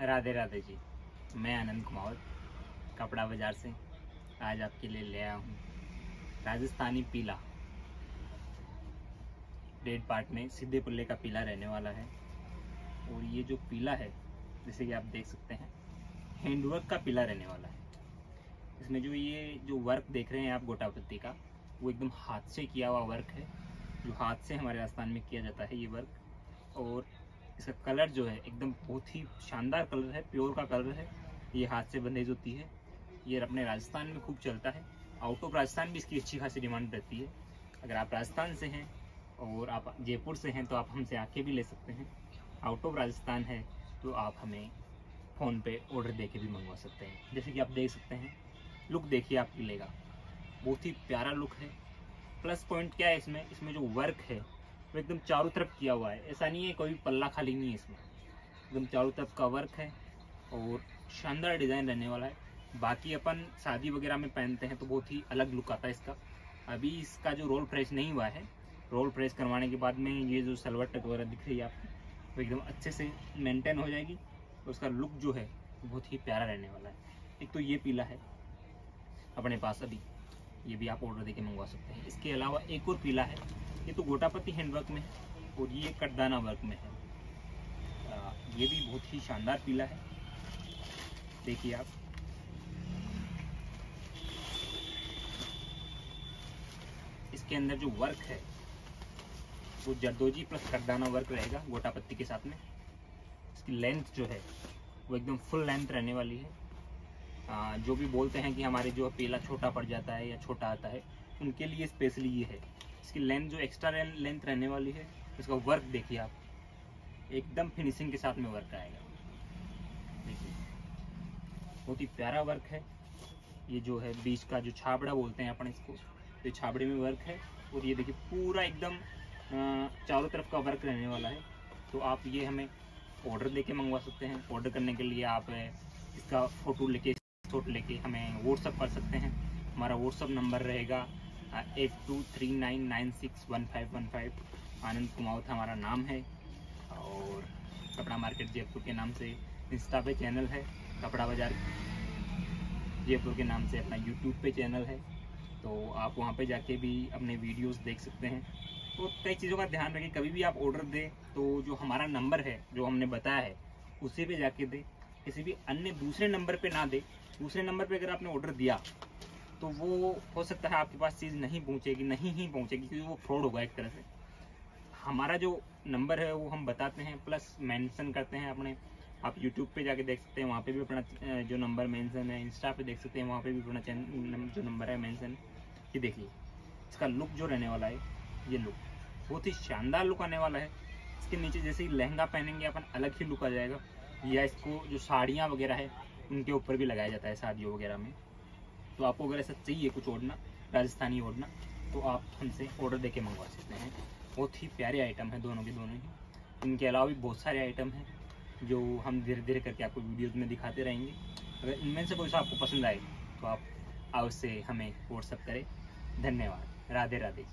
राधे राधे जी, मैं आनंद कुमार कपड़ा बाज़ार से आज आपके लिए ले आया हूँ। राजस्थानी पीला। डेड पार्ट में सीधे पुल्ले का पीला रहने वाला है। और ये जो पीला है, जैसे कि आप देख सकते हैं हैंडवर्क का पीला रहने वाला है। इसमें जो ये, जो वर्क देख रहे हैं आप गोटापत्ती का, वो एकदम हाथ से किया हुआ वर्क है। जो हाथ से हमारे राजस्थान में किया जाता है ये वर्क और इसका कलर जो है एकदम बहुत ही शानदार कलर है, प्योर का कलर है। ये हाथ से बंदेज होती है, ये अपने राजस्थान में खूब चलता है। आउट ऑफ़ राजस्थान भी इसकी अच्छी खासी डिमांड रहती है। अगर आप राजस्थान से हैं और आप जयपुर से हैं तो आप हमसे आके भी ले सकते हैं। आउट ऑफ़ राजस्थान है तो आप हमें फ़ोन पे ऑर्डर दे के भी मंगवा सकते हैं। जैसे कि आप देख सकते हैं लुक देखिए आप लेगा बहुत ही प्यारा लुक है। प्लस पॉइंट क्या है इसमें? इसमें जो वर्क है वो एकदम चारों तरफ़ किया हुआ है। ऐसा नहीं है, कोई पल्ला खाली नहीं है इसमें। एकदम चारों तरफ़ का वर्क है और शानदार डिज़ाइन रहने वाला है। बाकी अपन शादी वगैरह में पहनते हैं तो बहुत ही अलग लुक आता है इसका। अभी इसका जो रोल प्रेस नहीं हुआ है रोल प्रेस करवाने के बाद में ये जो सलवर टक वगैरह दिख रही है आपको वो तो एकदम अच्छे से मेंटेन हो जाएगी। तो उसका लुक जो है बहुत ही प्यारा रहने वाला है। एक तो ये पीला है अपने पास अभी। ये भी आप ऑर्डर देके मंगवा सकते हैं। इसके अलावा एक और पीला है ये तो गोटापति हैंडवर्क में है और ये कटदाना वर्क में है। आ, ये भी बहुत ही शानदार पीला है। देखिए आप। इसके अंदर जो वर्क है वो जरदोजी प्लस कटदाना वर्क रहेगा गोटापत्ती के साथ में। इसकी लेंथ जो है वो एकदम फुल लेंथ रहने वाली है। आ, जो भी बोलते हैं कि हमारे जो पीला छोटा पड़ जाता है या छोटा आता है उनके लिए स्पेशली ये है। इसकी लेंथ जो एक्स्ट्रा लेंथ रहने वाली है, इसका वर्क देखिए आप। एकदम फिनिशिंग के साथ में वर्क आएगा। देखिए, बहुत ही प्यारा वर्क है। ये जो है, बीच का जो छाबड़ा बोलते हैं अपन इसको, ये छाबड़े में वर्क है। और ये देखिए, पूरा एकदम चारों तरफ़ का वर्क रहने वाला है। तो आप ये हमें ऑर्डर देके मंगवा सकते हैं। ऑर्डर करने के लिए आप इसका फ़ोटो लेके फ़ोटो लेके हमें व्हाट्सअप कर सकते हैं। हमारा व्हाट्सअप नंबर रहेगा eight two three nine nine six one five one five. Anand Kumawat हमारा नाम है और कपड़ा मार्केट जयपुर के नाम से इंस्टा पे चैनल है। कपड़ा बाज़ार जयपुर के नाम से अपना यूट्यूब पे चैनल है। तो आप वहाँ पे जाके भी अपने वीडियोस देख सकते हैं। तो कई चीज़ों का ध्यान रखें, कभी भी आप ऑर्डर दें तो जो हमारा नंबर है, जो हमने बताया है, उसी पे जाके दें। किसी भी अन्य दूसरे नंबर पे ना दे। दूसरे नंबर पे अगर आपने ऑर्डर दिया तो वो हो सकता है आपके पास चीज़ नहीं पहुँचेगी, नहीं ही पहुँचेगी, क्योंकि वो फ्रॉड होगा एक तरह से। हमारा जो नंबर है, वो हम बताते हैं, प्लस मेंशन करते हैं अपने। आप यूट्यूब पे जाके देख सकते हैं, वहाँ पे भी अपना जो नंबर मेंशन है इंस्टा पे देख सकते हैं, वहाँ पे भी अपना जो नंबर है मेंशन, ये देखिए इसका लुक जो रहने वाला है, ये लुक। बहुत ही शानदार लुक आने वाला है। इसके नीचे जैसे ही लहंगा पहनेंगे, अपन अलग ही लुक आ जाएगा। या इसको जो साड़ियाँ वगैरह है, उनके ऊपर भी लगाया जाता है, शादियों वगैरह में। तो आपको अगर ऐसा चाहिए कुछ ओढ़ना, राजस्थानी ओढ़ना तो आप हमसे ऑर्डर देके मंगवा सकते हैं। बहुत ही प्यारे आइटम हैं, दोनों के दोनों ही। इनके अलावा भी बहुत सारे आइटम हैं, जो हम धीरे धीरे करके आपको वीडियोज़ में दिखाते रहेंगे। अगर इनमें से कोई सा आपको पसंद आए तो आप उससे हमें व्हाट्सअप करें। धन्यवाद। राधे राधे